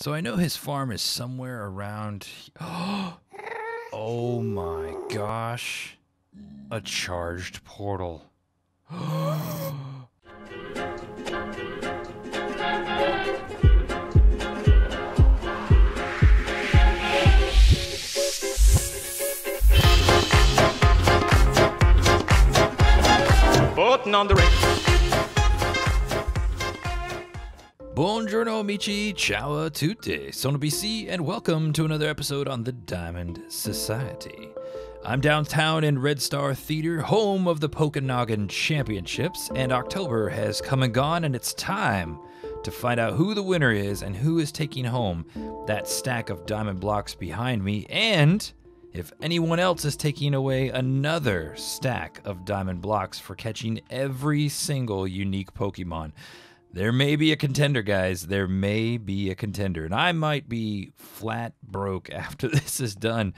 So I know his farm is somewhere around. Oh my gosh. A charged portal. Puttin' on the Ritz. Buongiorno amici, ciao a tutti, sono BC, and welcome to another episode on the Diamond Society. I'm downtown in Red Star Theater, home of the Pokanoggin Championships, and October has come and gone, and it's time to find out who the winner is and who is taking home that stack of diamond blocks behind me, and if anyone else is taking away another stack of diamond blocks for catching every single unique Pokemon. There may be a contender, guys. There may be a contender. And I might be flat broke after this is done.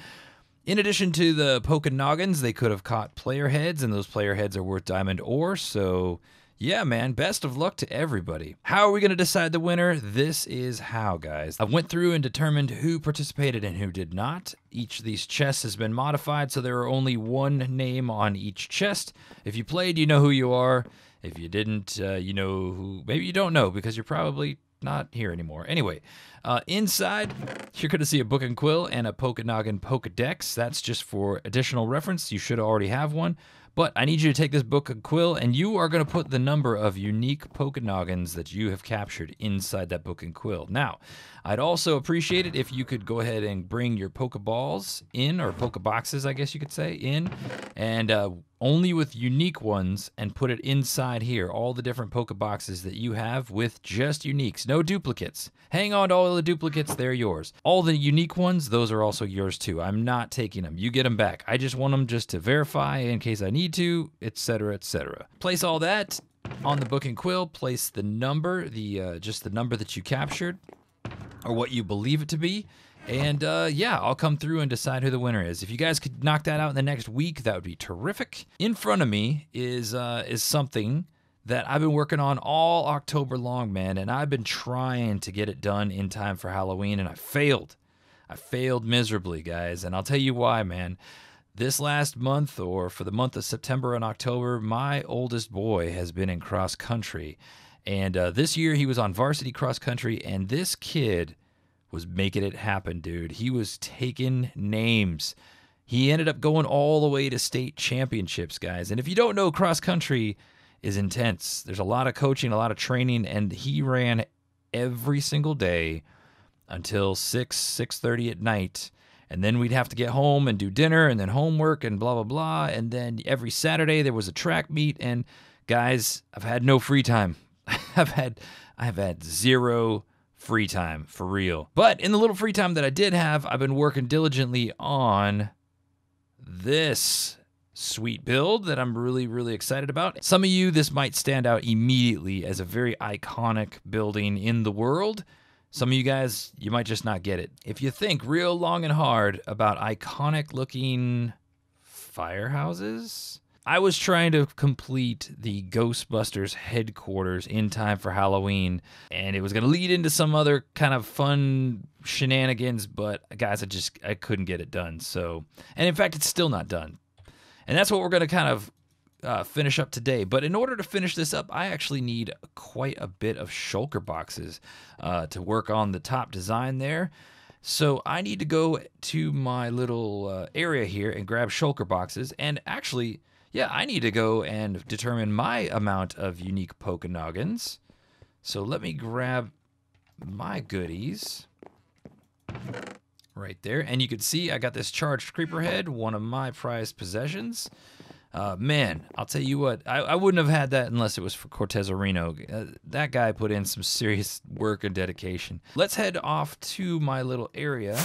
In addition to the Pokanoggins, they could have caught player heads, and those player heads are worth diamond ore. So, yeah, man, best of luck to everybody. How are we going to decide the winner? This is how, guys. I went through and determined who participated and who did not. Each of these chests has been modified, so there are only one name on each chest. If you played, you know who you are. If you didn't, uh, you know who. Maybe you don't know because you're probably not here anymore. Anyway, uh, inside, you're going to see a book and quill and a Pokanoggin Pokedex. That's just for additional reference. You should already have one. But I need you to take this book and quill, and you are going to put the number of unique Pokanoggins that you have captured inside that book and quill. Now, I'd also appreciate it if you could go ahead and bring your Pokeballs in, or Pokeboxes, I guess you could say, in, and uh, only with unique ones, and put it inside here. All the different Pokeboxes that you have with just uniques, no duplicates. Hang on to all the duplicates, they're yours. All the unique ones, those are also yours too. I'm not taking them. You get them back. I just want them just to verify in case I need to, etc., etc. Place all that on the book and quill. Place the number, the uh, just the number that you captured, or what you believe it to be. And uh, yeah, I'll come through and decide who the winner is. If you guys could knock that out in the next week, that would be terrific. In front of me is uh, is something that I've been working on all October long, man, and I've been trying to get it done in time for Halloween, and I failed. I failed miserably, guys, and I'll tell you why, man. This last month, or for the month of September and October, my oldest boy has been in cross country. And uh, this year he was on varsity cross country, and this kid was making it happen, dude. He was taking names. He ended up going all the way to state championships, guys. And if you don't know, cross country is intense. There's a lot of coaching, a lot of training, and he ran every single day until 6 6:30 at night and then we'd have to get home and do dinner and then homework and blah blah blah and then every Saturday there was a track meet and guys I've had no free time I've had I've had zero free time for real but in the little free time that I did have I've been working diligently on this sweet build that I'm really, really excited about. Some of you, this might stand out immediately as a very iconic building in the world. Some of you guys, you might just not get it. If you think real long and hard about iconic looking firehouses, I was trying to complete the Ghostbusters headquarters in time for Halloween, and it was going to lead into some other kind of fun shenanigans, but guys, I just I couldn't get it done. So, and in fact, it's still not done. And that's what we're going to kind of uh, finish up today. But in order to finish this up, I actually need quite a bit of shulker boxes uh, to work on the top design there. So I need to go to my little uh, area here and grab shulker boxes. And actually, yeah, I need to go and determine my amount of unique Pokanoggins. So let me grab my goodies right there. And you can see I got this charged creeper head, one of my prized possessions. Uh, man, I'll tell you what, I, I, wouldn't have had that unless it was for Cortez Areno. Uh, that guy put in some serious work and dedication. Let's head off to my little area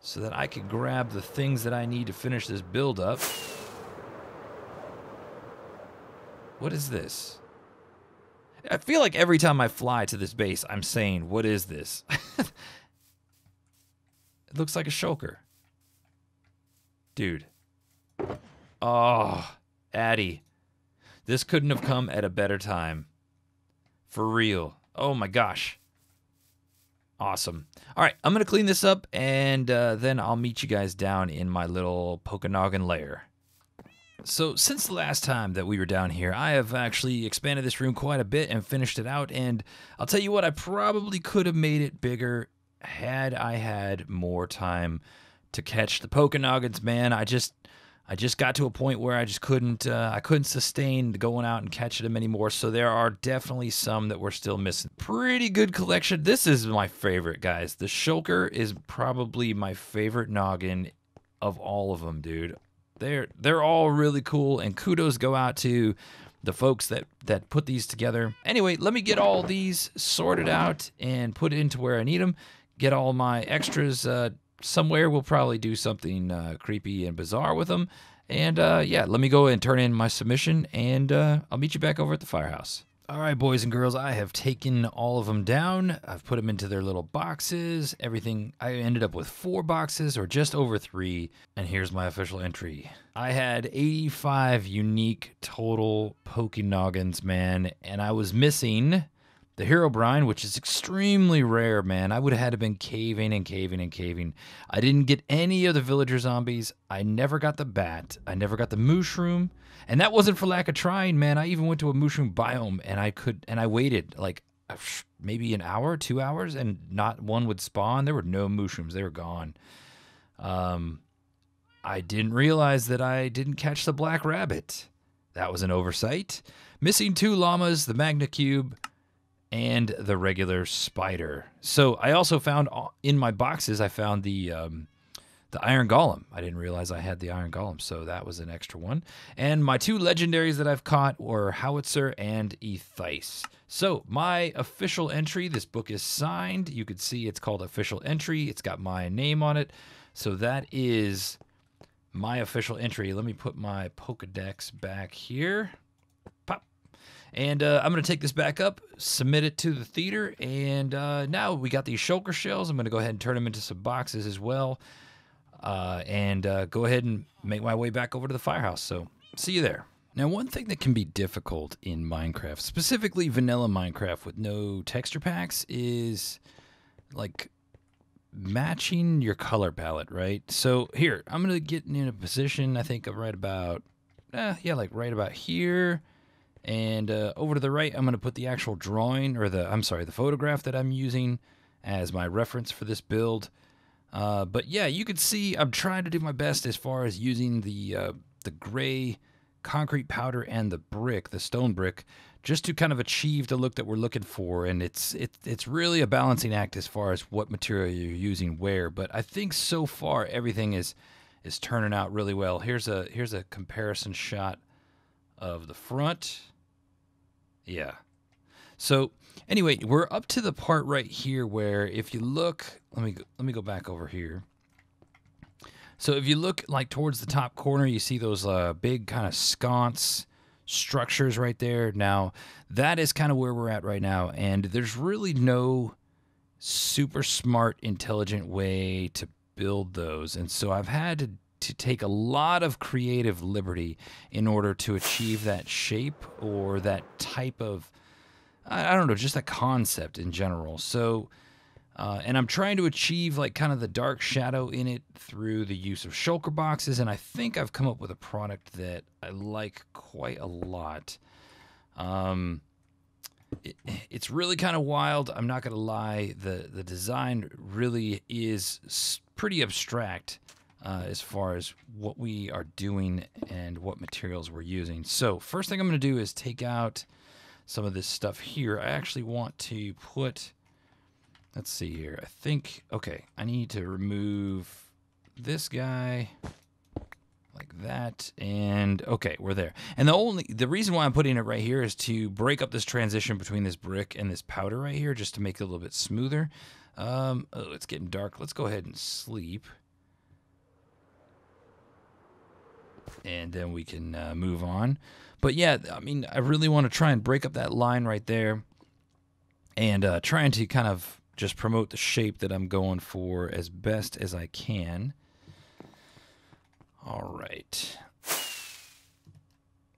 so that I can grab the things that I need to finish this build up. What is this? I feel like every time I fly to this base, I'm saying, what is this? it looks like a shulker. Dude. Oh, Addy. This couldn't have come at a better time. For real. Oh my gosh. Awesome. All right, I'm going to clean this up and uh, then I'll meet you guys down in my little Pokanoggin lair. So, since the last time that we were down here, I have actually expanded this room quite a bit and finished it out. And I'll tell you what, I probably could have made it bigger had I had more time to catch the Pokanoggins, man. I just. I just got to a point where I just couldn't uh, I couldn't sustain going out and catching them anymore. So there are definitely some that we're still missing. Pretty good collection. This is my favorite, guys. The Shulker is probably my favorite noggin of all of them, dude. They're they're all really cool, and kudos go out to the folks that that put these together. Anyway, let me get all these sorted out and put into where I need them. Get all my extras uh, somewhere. We'll probably do something uh, creepy and bizarre with them. And uh, yeah, let me go and turn in my submission, and uh, I'll meet you back over at the firehouse. All right, boys and girls, I have taken all of them down. I've put them into their little boxes. Everything, I ended up with four boxes or just over three. And here's my official entry. I had 85 unique total Pokenoggins, man, and I was missing the Herobrine, which is extremely rare, man. I would have had to been caving and caving and caving. I didn't get any of the villager zombies. I never got the bat. I never got the mushroom. And that wasn't for lack of trying, man. I even went to a mushroom biome and I could and I waited like maybe an hour, two hours, and not one would spawn. There were no mushrooms. They were gone. Um, I didn't realize that I didn't catch the black rabbit. That was an oversight. Missing two llamas, the Magma Cube, and the regular spider. So I also found in my boxes, I found the um, the Iron Golem. I didn't realize I had the Iron Golem, so that was an extra one. And my two legendaries that I've caught were Howitzer and Ethice. So my official entry, this book is signed. You can see it's called official entry. It's got my name on it. So that is my official entry. Let me put my Pokedex back here. And uh, I'm going to take this back up, submit it to the theater, and uh, now we got these shulker shells. I'm going to go ahead and turn them into some boxes as well uh, and uh, go ahead and make my way back over to the firehouse. So, see you there. Now, one thing that can be difficult in Minecraft, specifically vanilla Minecraft with no texture packs, is like matching your color palette, right? So, here, I'm going to get in a position, I think, of right about, eh, yeah, like right about here. And uh, over to the right, I'm going to put the actual drawing, or the, I'm sorry, the photograph that I'm using as my reference for this build. Uh, but yeah, you can see I'm trying to do my best as far as using the uh, the gray concrete powder and the brick, the stone brick, just to kind of achieve the look that we're looking for. And it's it, it's really a balancing act as far as what material you're using where. But I think so far everything is is turning out really well. Here's a here's a comparison shot of the front. Yeah. So Anyway, we're up to the part right here where if you look, let me go, let me go back over here. So if you look like towards the top corner, you see those uh, big kind of sconce structures right there. Now, that is kind of where we're at right now, and there's really no super smart, intelligent way to build those. And so I've had to to take a lot of creative liberty in order to achieve that shape or that type of I, don't know, just a concept in general. So, uh, and I'm trying to achieve like kind of the dark shadow in it through the use of shulker boxes, and I think I've come up with a product that I like quite a lot. Um, it, it's really kind of wild. I'm not gonna lie. the The design really is pretty abstract uh, as far as what we are doing and what materials we're using. So first thing I'm gonna do is take out some of this stuff here. I actually want to put, let's see here. I think, okay, I need to remove this guy like that and okay we're there and the only the reason why i'm putting it right here is to break up this transition between this brick and this powder right here just to make it a little bit smoother um oh it's getting dark let's go ahead and sleep and then we can uh, move on but yeah, I mean, I really want to try and break up that line right there and uh, trying to kind of just promote the shape that I'm going for as best as I can. All right.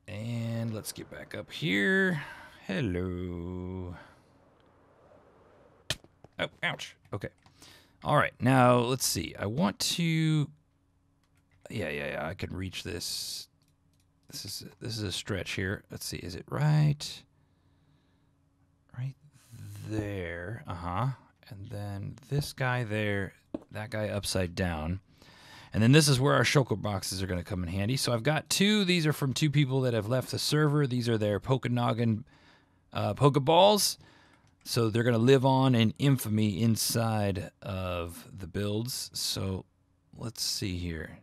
And let's get back up here. Hello. Oh, ouch. Okay. All right. Now let's see. I want to. Yeah, yeah, yeah. I can reach this. This is this is a stretch here. Let's see. Is it right? Right there. Uh huh. And then this guy there. That guy upside down. And then this is where our shulker boxes are going to come in handy. So I've got two. These are from two people that have left the server. These are their Pokenoggin uh, Pokeballs. So they're going to live on in infamy inside of the builds. So let's see here.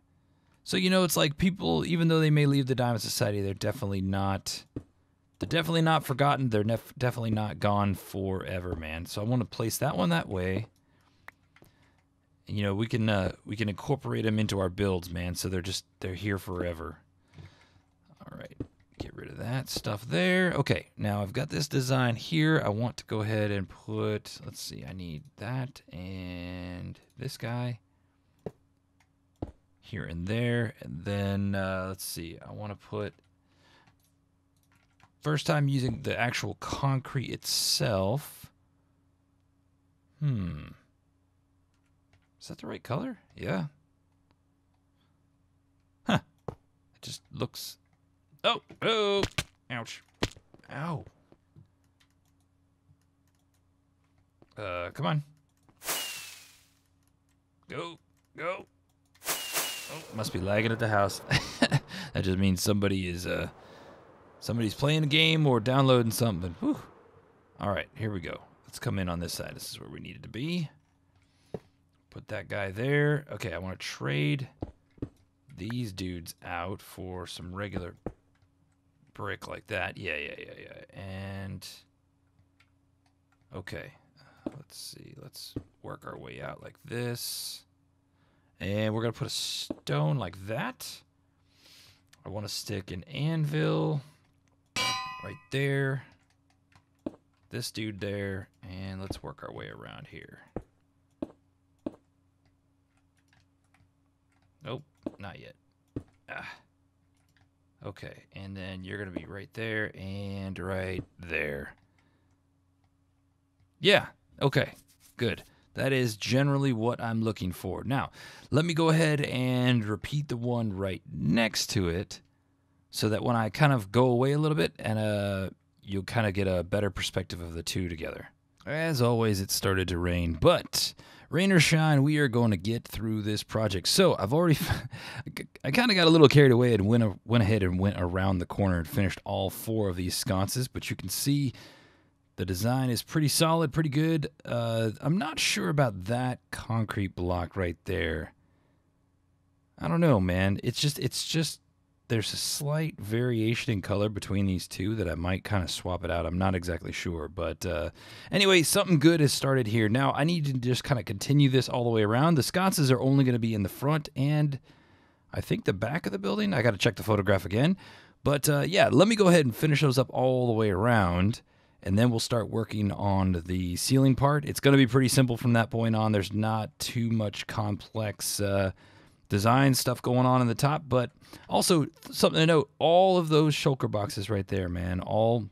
So, you know, it's like people, even though they may leave the Diamond Society, they're definitely not. They're definitely not forgotten. They're nef- definitely not gone forever, man. So I want to place that one that way you know we can uh, we can incorporate them into our builds, man. So they're just they're here forever. All right, get rid of that stuff there. Okay, now I've got this design here. I want to go ahead and put. Let's see, I need that and this guy here and there, and then uh, let's see. I want to put. First time using the actual concrete itself. Hmm. Is that the right color? Yeah. Huh. It just looks. Oh, oh, ouch. Ow. Uh, come on. Go, go. Oh, must be lagging at the house. that just means somebody is, uh, somebody's playing a game or downloading something. Whew. All right, here we go. Let's come in on this side. This is where we needed to be. Put that guy there. Okay, I want to trade these dudes out for some regular brick like that. Yeah, yeah, yeah, yeah. And okay, let's see. Let's work our way out like this. And we're going to put a stone like that. I want to stick an anvil right there. This dude there. And let's work our way around here. Nope, not yet. Ah. Okay, and then you're going to be right there and right there. Yeah, okay, good. That is generally what I'm looking for. Now, let me go ahead and repeat the one right next to it so that when I kind of go away a little bit and uh, you'll kind of get a better perspective of the two together. As always, it started to rain, but rain or shine, we are going to get through this project. So I've already, I kind of got a little carried away and went, went ahead and went around the corner and finished all four of these sconces. But you can see the design is pretty solid, pretty good. Uh, I'm not sure about that concrete block right there. I don't know, man. It's just, it's just there's a slight variation in color between these two that I might kind of swap it out. I'm not exactly sure. But uh, anyway, something good has started here. Now, I need to just kind of continue this all the way around. The sconces are only going to be in the front and I think the back of the building. I got to check the photograph again. But uh, yeah, let me go ahead and finish those up all the way around. And then we'll start working on the ceiling part. It's going to be pretty simple from that point on. There's not too much complex. Uh, design stuff going on in the top, but also something to note: all of those shulker boxes right there, man, all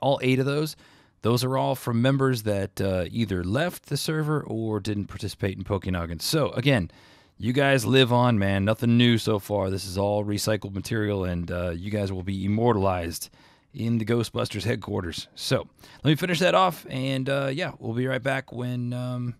all eight of those, those are all from members that uh, either left the server or didn't participate in Pokenoggin. So again, you guys live on, man. Nothing new so far. This is all recycled material, and uh, you guys will be immortalized in the Ghostbusters headquarters. So let me finish that off, and uh, yeah, we'll be right back when um,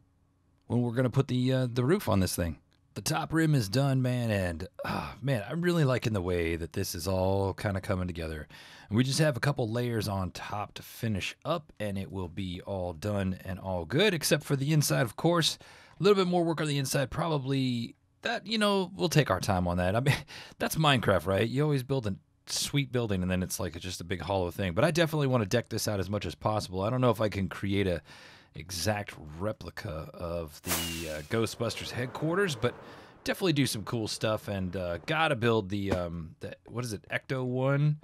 when we're gonna put the uh, the roof on this thing. The top rim is done, man, and oh, man, I'm really liking the way that this is all kind of coming together. And we just have a couple layers on top to finish up, and it will be all done and all good, except for the inside, of course. A little bit more work on the inside, probably. That you know, we'll take our time on that. I mean, that's Minecraft, right? You always build a sweet building, and then it's like just a big hollow thing. But I definitely want to deck this out as much as possible. I don't know if I can create a exact replica of the uh, Ghostbusters headquarters, but definitely do some cool stuff. And uh, gotta build the um, the what is it, Ecto one?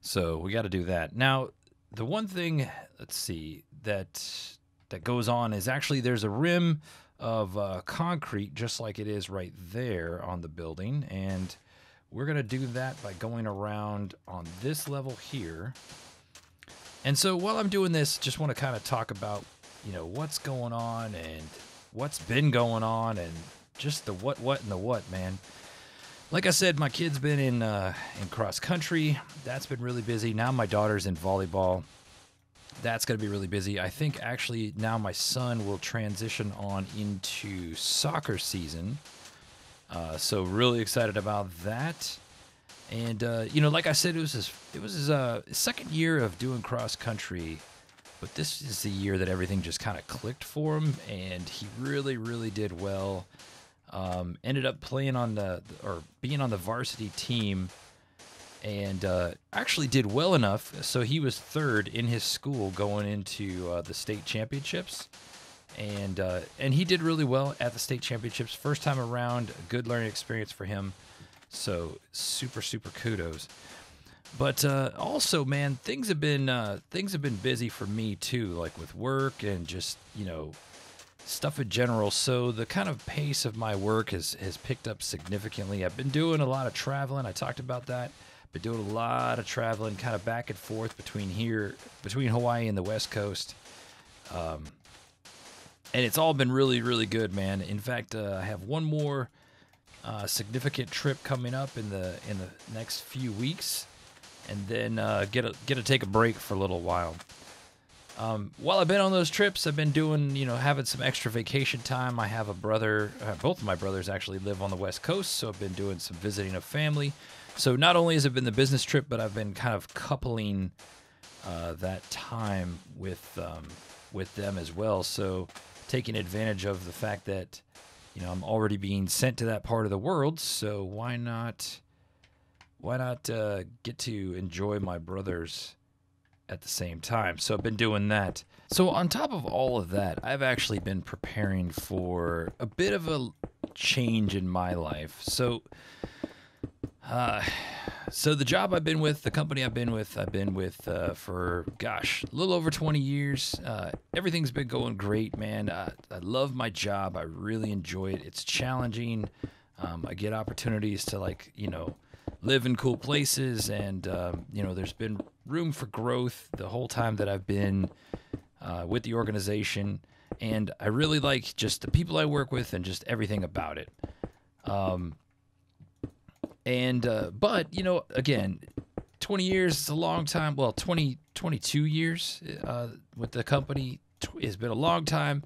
So we got to do that. Now, the one thing, let's see, that that goes on is actually there's a rim of uh, concrete, just like it is right there on the building, and we're gonna do that by going around on this level here. And so while I'm doing this, just want to kind of talk about you know what's going on and what's been going on and just the what what and the what man. Like i said my kid's been in uh, in cross country. That's been really busy. Now my daughter's in volleyball. That's going to be really busy. I think actually now my son will transition on into soccer season uh, so really excited about that and uh, you know like i said it was his it was his uh, second year of doing cross country but this is the year that everything just kind of clicked for him, and he really, really did well. Um, ended up playing on the or being on the varsity team, and uh, actually did well enough. So he was third in his school going into uh, the state championships, and uh, and he did really well at the state championships. First time around, good learning experience for him. So super, super kudos. But uh, also, man, things have been uh, things have been busy for me too, like with work and just you know stuff in general. So the kind of pace of my work has has picked up significantly. I've been doing a lot of traveling. I talked about that. Been doing a lot of traveling, kind of back and forth between here, between Hawaii and the West Coast. Um, and it's all been really, really good, man. In fact, uh, I have one more uh, significant trip coming up in the in the next few weeks and then uh, get a, get to take a break for a little while. Um, while I've been on those trips, I've been doing, you know, having some extra vacation time. I have a brother, uh, both of my brothers actually live on the West Coast, so I've been doing some visiting of family. So not only has it been the business trip, but I've been kind of coupling uh, that time with um, with them as well. So taking advantage of the fact that, you know, I'm already being sent to that part of the world. So why not? why not uh, get to enjoy my brothers at the same time? So I've been doing that. So on top of all of that, I've actually been preparing for a bit of a change in my life. So, uh, so the job I've been with, the company I've been with, I've been with uh, for gosh, a little over 20 years. Uh, everything's been going great, man. I love my job. I really enjoy it. It's challenging. Um, I get opportunities to like, you know live in cool places, and um, you know, there's been room for growth the whole time that I've been uh, with the organization, and I really like just the people I work with and just everything about it. Um, and uh, but you know, again, 20 years is a long time. Well, 20, 22 years uh, with the company has been a long time.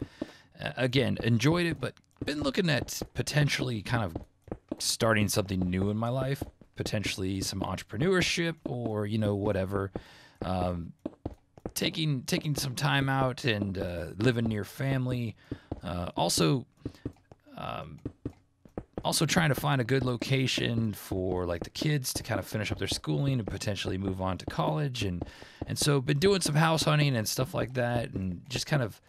Uh, again, enjoyed it, but been looking at potentially kind of starting something new in my life potentially some entrepreneurship or you know whatever. Um, taking taking some time out and uh, living near family. Uh, also, um, also trying to find a good location for like the kids to kind of finish up their schooling and potentially move on to college and and so been doing some house hunting and stuff like that and just kind of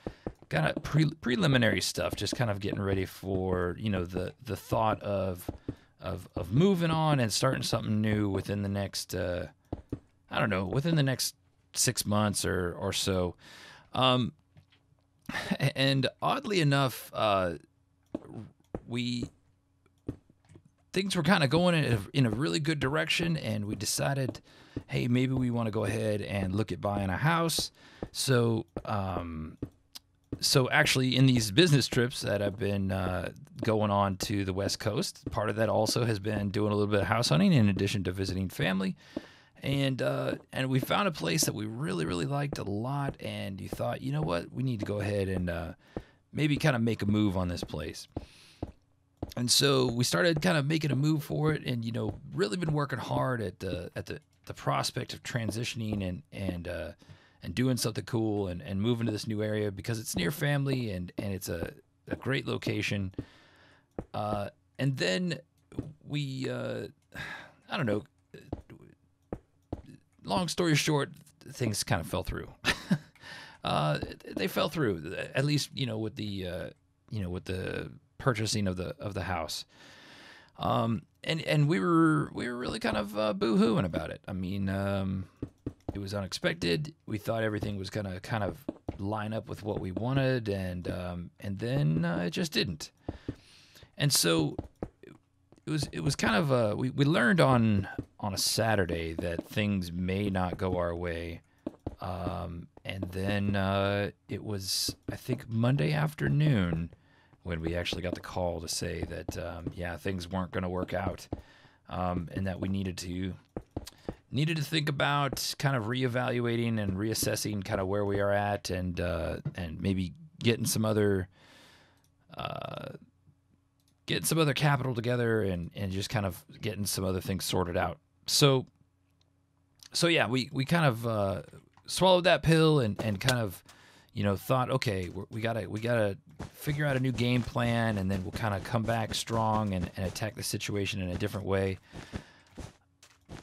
kind of pre- preliminary stuff just kind of getting ready for you know the the thought of of of moving on and starting something new within the next uh, I don't know within the next six months or or so. Um, and oddly enough, uh, we things were kind of going in a, in a really good direction, and we decided, hey, maybe we want to go ahead and look at buying a house. So um, so actually in these business trips that I've been uh, going on to the West Coast, part of that also has been doing a little bit of house hunting in addition to visiting family. And uh, and we found a place that we really really liked a lot, and you thought, you know what, we need to go ahead and uh, maybe kind of make a move on this place. And so we started kind of making a move for it, and you know, really been working hard at the at the the prospect of transitioning and and uh, and doing something cool and, and moving to this new area because it's near family and, and it's a, a great location. Uh, and then we, uh, I don't know, long story short, things kind of fell through. uh, they fell through, at least, you know, with the, uh, you know, with the purchasing of the, of the house. Um, and, and we were, we were really kind of, uh, boo-hooing about it. I mean, um, it was unexpected. We thought everything was gonna kind of line up with what we wanted, and um, and then uh, it just didn't. And so it was it was kind of a, we we learned on on a Saturday that things may not go our way Um, and then uh, it was, I think, Monday afternoon when we actually got the call to say that, um, yeah, things weren't going to work out, um, and that we needed to needed to think about kind of reevaluating and reassessing kind of where we are at, and uh, and maybe getting some other. Uh, getting some other capital together and, and just kind of getting some other things sorted out. So, so yeah, we, we kind of uh, swallowed that pill and, and kind of, you know, thought, okay, we gotta we gotta figure out a new game plan, and then we'll kind of come back strong and, and attack the situation in a different way.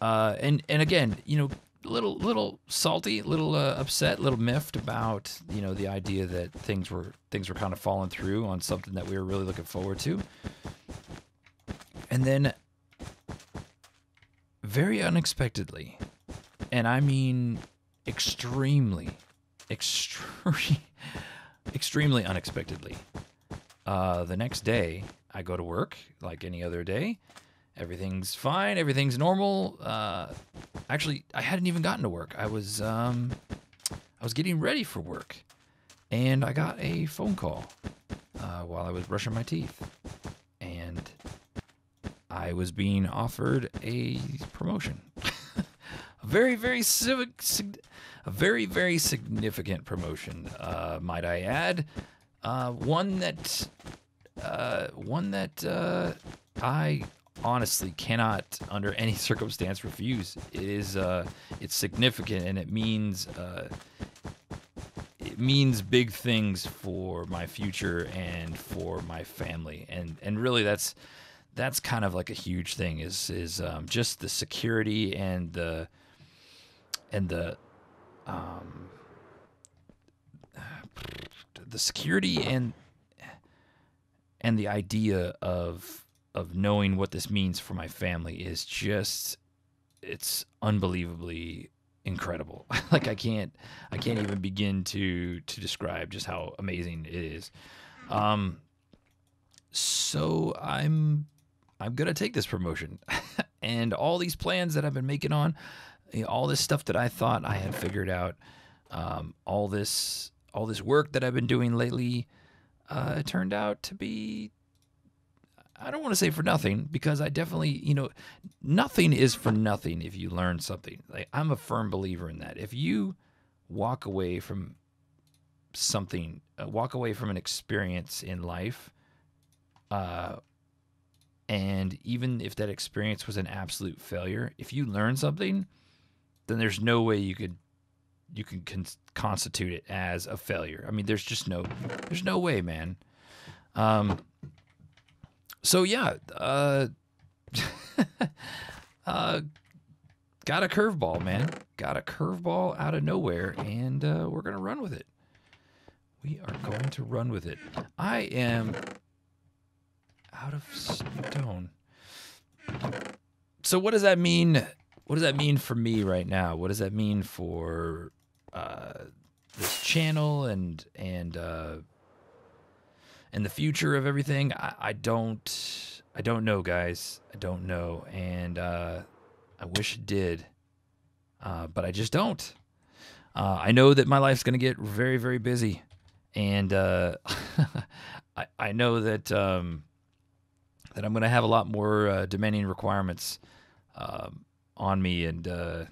Uh, and and again, you know, little little salty, a little uh, upset, a little miffed about you know the idea that things were things were kind of falling through on something that we were really looking forward to. And then very unexpectedly, and I mean extremely, extreme, extremely unexpectedly, uh, the next day I go to work like any other day. Everything's fine. Everything's normal. Uh, actually, I hadn't even gotten to work. I was um, I was getting ready for work, and I got a phone call uh, while I was brushing my teeth, and I was being offered a promotion. a very, very civic, sig- a very, very significant promotion, uh, might I add. Uh, one that, uh, one that uh, I honestly cannot, under any circumstance, refuse. It is, uh, it's significant, and it means, uh, it means big things for my future and for my family, and and really that's that's kind of like a huge thing. Is is um, just the security and the and the um, the security and and the idea of of knowing what this means for my family is just it's unbelievably incredible. like I can't I can't even begin to to describe just how amazing it is. Um so I'm I'm going to take this promotion. and all these plans that I've been making on you know, all this stuff that I thought I had figured out um, all this all this work that I've been doing lately uh, turned out to be I don't want to say for nothing because I definitely, you know, nothing is for nothing if you learn something. Like I'm a firm believer in that. If you walk away from something, uh, walk away from an experience in life, uh, and even if that experience was an absolute failure, if you learn something, then there's no way you could you can con- constitute it as a failure. I mean, there's just no there's no way, man. Um, so yeah, uh, uh, got a curveball, man. Got a curveball out of nowhere, and uh, we're gonna run with it. We are going to run with it. I am out of stone. So what does that mean? What does that mean for me right now? What does that mean for uh, this channel and and uh, and the future of everything, I, I don't I don't know, guys. I don't know, and uh, I wish it did, uh, but I just don't. Uh, I know that my life's going to get very very busy, and uh, I I know that um, that I'm going to have a lot more uh, demanding requirements um, on me, and uh,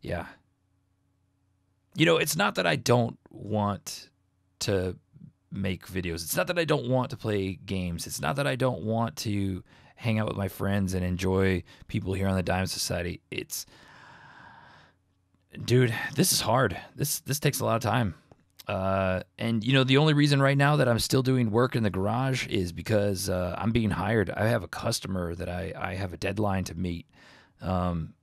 yeah. You know, it's not that I don't want to make videos. It's not that I don't want to play games. It's not that I don't want to hang out with my friends and enjoy people here on the Diamond Society. It's dude, this is hard. This this takes a lot of time. Uh, and you know the only reason right now that I'm still doing work in the garage is because uh, I'm being hired. I have a customer that I, I have a deadline to meet, um,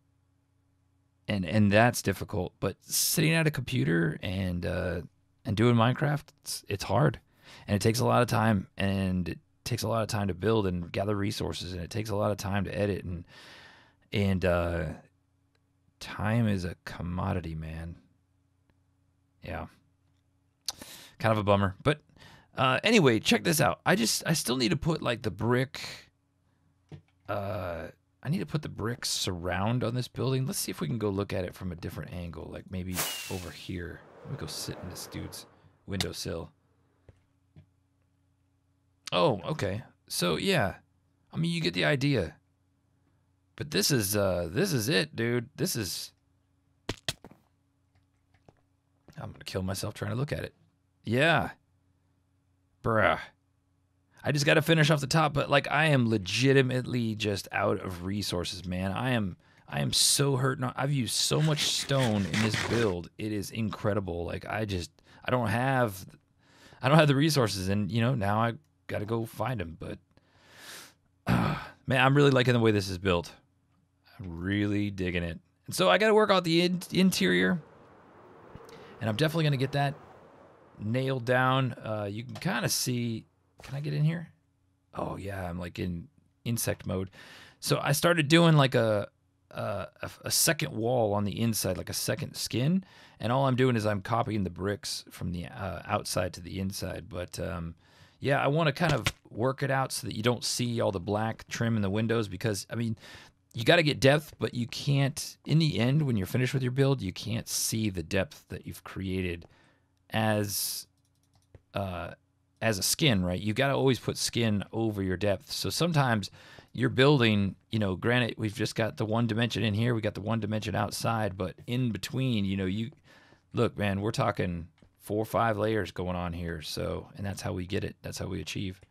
and and that's difficult. But sitting at a computer and uh, and doing Minecraft, it's, it's hard and it takes a lot of time and it takes a lot of time to build and gather resources and it takes a lot of time to edit and, and, uh, time is a commodity, man. Yeah. Kind of a bummer, but, uh, anyway, check this out. I just, I still need to put like the brick, uh, I need to put the bricks surround on this building. Let's see if we can go look at it from a different angle, like maybe over here. Let me go sit in this dude's windowsill. Oh, okay. So yeah, I mean you get the idea. But this is uh this is it, dude. This is I'm gonna kill myself trying to look at it. Yeah. Bruh. I just gotta finish off the top, but like I am legitimately just out of resources, man. I am I am so hurt. I've used so much stone in this build. It is incredible. Like I just I don't have I don't have the resources and you know, now I gotta go find them. But uh, man, I'm really liking the way this is built. I'm really digging it. And so I gotta work out the in- interior. And I'm definitely gonna get that nailed down. Uh, you can kind of see. Can I get in here? Oh yeah, I'm like in insect mode. So I started doing like a a, a second wall on the inside, like a second skin, and all I'm doing is I'm copying the bricks from the uh, outside to the inside. But um, yeah, I want to kind of work it out so that you don't see all the black trim in the windows because I mean. You got to get depth, but you can't. In the end, when you're finished with your build, you can't see the depth that you've created as uh, as a skin, right? You got to always put skin over your depth. So sometimes you're building, you know, granted we've just got the one dimension in here, we got the one dimension outside, but in between, you know, you look, man, we're talking four or five layers going on here. So, and that's how we get it. That's how we achieve.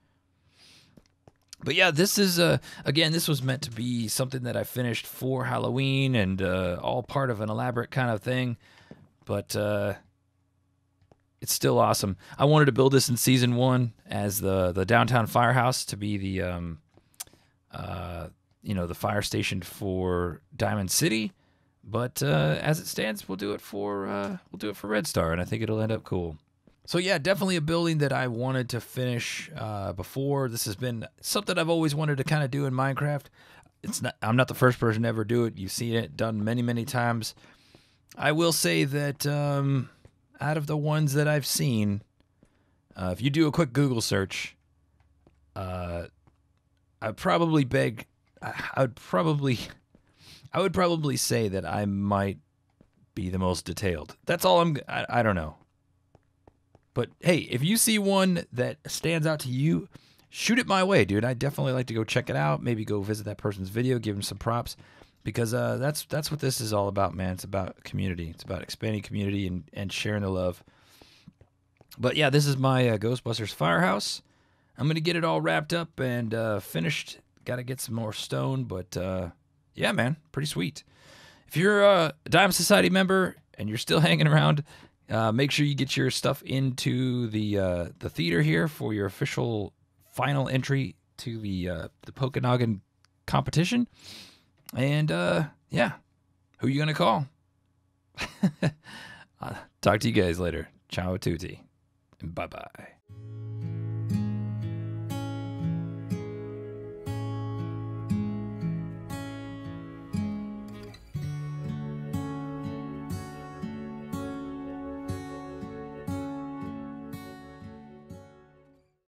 But yeah, this is uh again, this was meant to be something that I finished for Halloween and uh, all part of an elaborate kind of thing. But uh, it's still awesome. I wanted to build this in season one as the the downtown firehouse to be the um, uh, you know the fire station for Diamond City, but uh, as it stands, we'll do it for uh, we'll do it for Red Star, and I think it'll end up cool. So yeah, definitely a building that I wanted to finish uh, before. This has been something I've always wanted to kind of do in Minecraft. It's not. I'm not the first person to ever do it. You've seen it done many, many times. I will say that um, out of the ones that I've seen, uh, if you do a quick Google search, uh, I'd probably beg. I would probably, I would probably say that I might be the most detailed. That's all I'm. I, I don't know. But hey, if you see one that stands out to you, shoot it my way, dude. I definitely like to go check it out. Maybe go visit that person's video, give him some props, because uh, that's that's what this is all about, man. It's about community. It's about expanding community and and sharing the love. But yeah, this is my uh, Ghostbusters firehouse. I'm gonna get it all wrapped up and uh, finished. Got to get some more stone, but uh, yeah, man, pretty sweet. If you're a Diamond Society member and you're still hanging around, uh, make sure you get your stuff into the uh, the theater here for your official final entry to the the Pokenoggin competition. And uh, yeah, who you gonna call? uh, talk to you guys later. Ciao tutti. Bye bye.